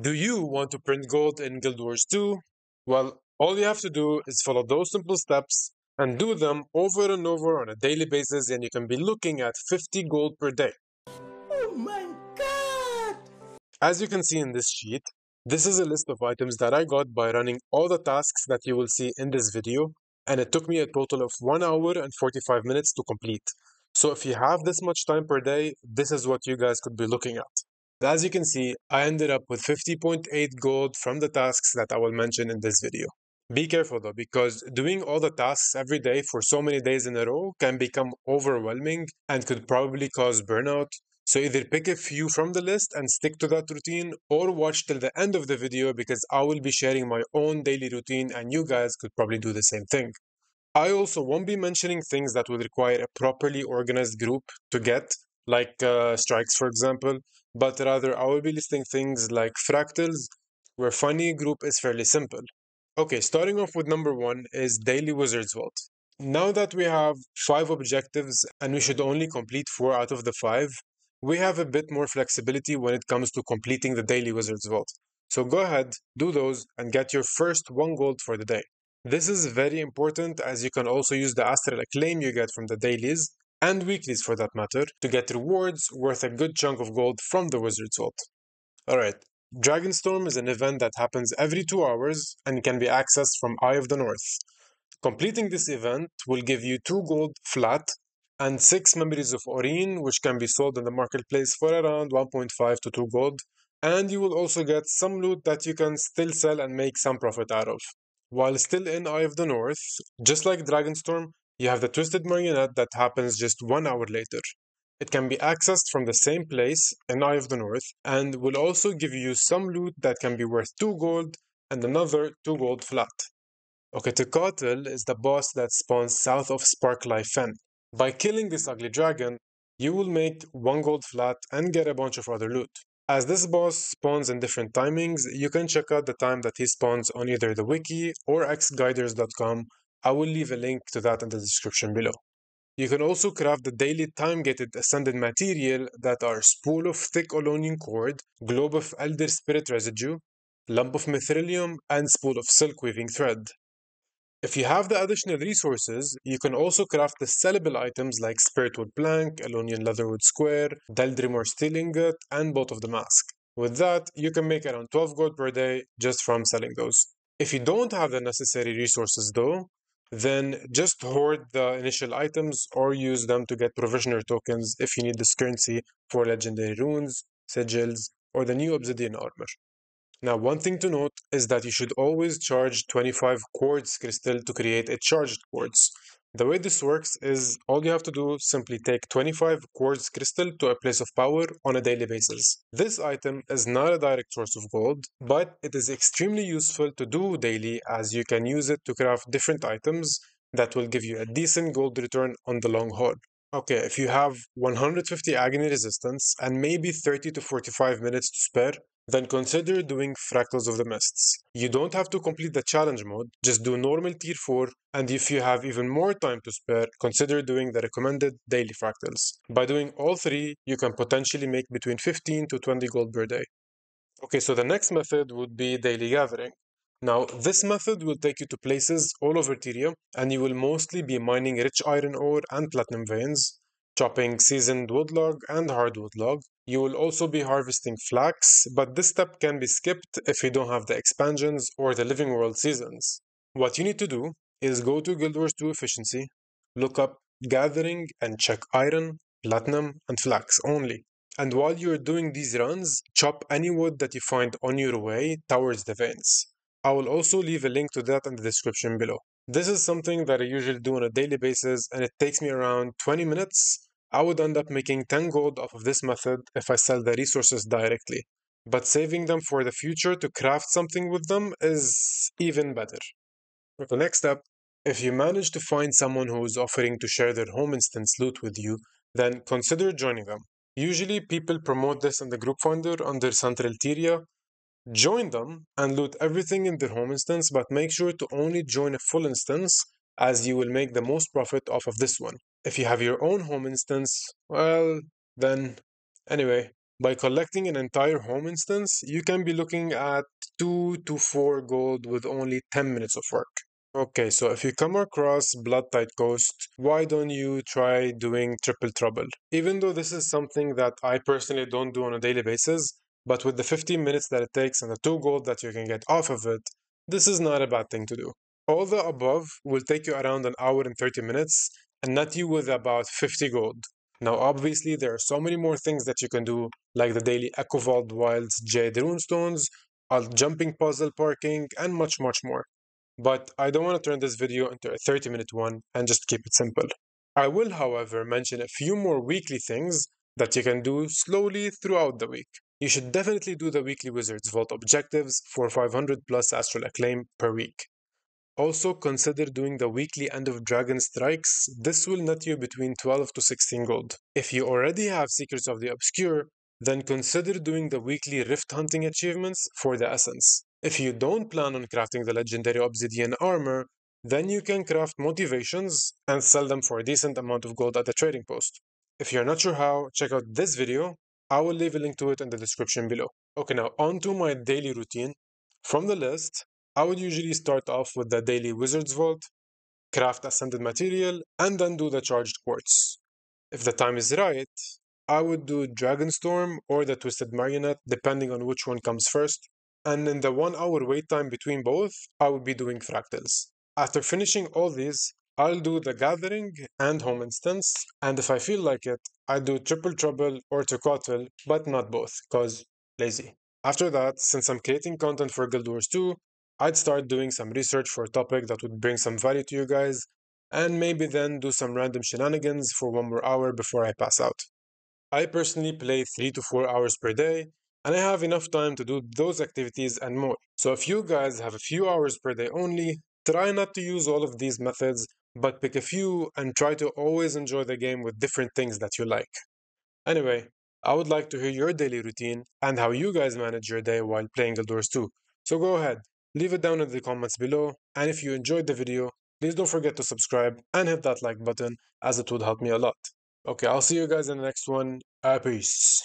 Do you want to print gold in Guild Wars 2? Well, all you have to do is follow those simple steps and do them over and over on a daily basis and you can be looking at 50 gold per day. Oh my god! As you can see in this sheet, this is a list of items that I got by running all the tasks that you will see in this video and it took me a total of 1 hour and 45 minutes to complete. So if you have this much time per day, this is what you guys could be looking at. As you can see, I ended up with 50.8 gold from the tasks that I will mention in this video. Be careful though, because doing all the tasks every day for so many days in a row can become overwhelming and could probably cause burnout. So either pick a few from the list and stick to that routine or watch till the end of the video because I will be sharing my own daily routine and you guys could probably do the same thing. I also won't be mentioning things that would require a properly organized group to get, like uh, strikes for example, but rather I will be listing things like fractals, where funny group is fairly simple. Okay, starting off with number one is Daily Wizard's Vault. Now that we have five objectives and we should only complete four out of the five, we have a bit more flexibility when it comes to completing the Daily Wizard's Vault. So go ahead, do those, and get your first one gold for the day. This is very important as you can also use the Astral Acclaim you get from the dailies and weeklies for that matter, to get rewards worth a good chunk of gold from the Wizard's Vault. Alright, Dragonstorm is an event that happens every 2 hours and can be accessed from Eye of the North. Completing this event will give you 2 gold flat and 6 memories of Aurene, which can be sold in the marketplace for around 1.5 to 2 gold, and you will also get some loot that you can still sell and make some profit out of. While still in Eye of the North, just like Dragonstorm, you have the Twisted Marionette that happens just one hour later. It can be accessed from the same place in Eye of the North and will also give you some loot that can be worth 2 gold and another 2 gold flat. Okay, Tequatl is the boss that spawns south of Sparkfly Fen. By killing this ugly dragon, you will make 1 gold flat and get a bunch of other loot. As this boss spawns in different timings, you can check out the time that he spawns on either the wiki or xguiders.com I will leave a link to that in the description below. You can also craft the daily time-gated ascended material that are spool of thick Elonian cord, globe of elder spirit residue, lump of mithrilium, and spool of silk weaving thread. If you have the additional resources, you can also craft the sellable items like Spiritwood Plank, Elonian Leatherwood Square, Deldrimor Steel Ingot, and Bolt of Damask. With that, you can make around 12 gold per day just from selling those. If you don't have the necessary resources though, then just hoard the initial items or use them to get provisioner tokens if you need this currency for legendary runes, sigils, or the new obsidian armor. Now, one thing to note is that you should always charge 25 quartz crystal to create a charged quartz, the way this works is all you have to do simply take 25 quartz crystal to a place of power on a daily basis. This item is not a direct source of gold, but it is extremely useful to do daily as you can use it to craft different items that will give you a decent gold return on the long haul. Okay, if you have 150 agony resistance and maybe 30 to 45 minutes to spare, then consider doing Fractals of the Mists. You don't have to complete the challenge mode, just do normal tier 4, and if you have even more time to spare, consider doing the recommended daily fractals. By doing all three, you can potentially make between 15 to 20 gold per day. Okay, so the next method would be daily gathering. Now, this method will take you to places all over Tyria, and you will mostly be mining rich iron ore and platinum veins, chopping seasoned woodlog and hardwood log. You will also be harvesting flax, but this step can be skipped if you don't have the expansions or the living world seasons. What you need to do is go to Guild Wars 2 efficiency, look up gathering and check iron, platinum, and flax only. And while you're doing these runs, chop any wood that you find on your way towards the veins. I will also leave a link to that in the description below. This is something that I usually do on a daily basis and it takes me around 20 minutes I would end up making 10 gold off of this method if I sell the resources directly, but saving them for the future to craft something with them is even better. The next step, if you manage to find someone who is offering to share their home instance loot with you, then consider joining them. Usually people promote this in the group finder under Central Tyria. Join them and loot everything in their home instance, but make sure to only join a full instance as you will make the most profit off of this one. If you have your own home instance, well, then, anyway, By collecting an entire home instance, you can be looking at 2 to 4 gold with only 10 minutes of work. Okay, so if you come across Bloodtide Coast, why don't you try doing Triple Trouble? Even though this is something that I personally don't do on a daily basis, but with the 15 minutes that it takes and the 2 gold that you can get off of it, this is not a bad thing to do. All the above will take you around an hour and 30 minutes and net you with about 50 gold. Now, obviously, there are so many more things that you can do, like the daily Echovald Wilds Jade Runestones, jumping puzzle parking, and much, much more but I don't want to turn this video into a 30 minute one and just keep it simple. I will, however, mention a few more weekly things that you can do slowly throughout the week. You should definitely do the weekly Wizards Vault objectives for 500 plus Astral Acclaim per week. Also, consider doing the weekly End of Dragon Strikes. This will net you between 12 to 16 gold. If you already have Secrets of the Obscure, then consider doing the weekly Rift Hunting achievements for the Essence. If you don't plan on crafting the legendary obsidian armor, then you can craft motivations and sell them for a decent amount of gold at the trading post. If you're not sure how, check out this video. I will leave a link to it in the description below. Okay, now on to my daily routine. From the list, I would usually start off with the daily Wizard's Vault, craft ascended material, and then do the charged quartz. If the time is right, I would do Dragonstorm or the Twisted Marionette, depending on which one comes first and in the one hour wait time between both, I would be doing fractals. After finishing all these, I'll do the gathering and home instance, and if I feel like it, I do triple trouble or Tequatl, but not both, cause lazy. After that, since I'm creating content for Guild Wars 2, I'd start doing some research for a topic that would bring some value to you guys, and maybe then do some random shenanigans for one more hour before I pass out. I personally play 3 to 4 hours per day, and I have enough time to do those activities and more. So if you guys have a few hours per day only, try not to use all of these methods, but pick a few and try to always enjoy the game with different things that you like. Anyway, I would like to hear your daily routine and how you guys manage your day while playing Guild Wars 2. So go ahead, leave it down in the comments below, and if you enjoyed the video, please don't forget to subscribe and hit that like button as it would help me a lot. Okay, I'll see you guys in the next one. Uh, peace.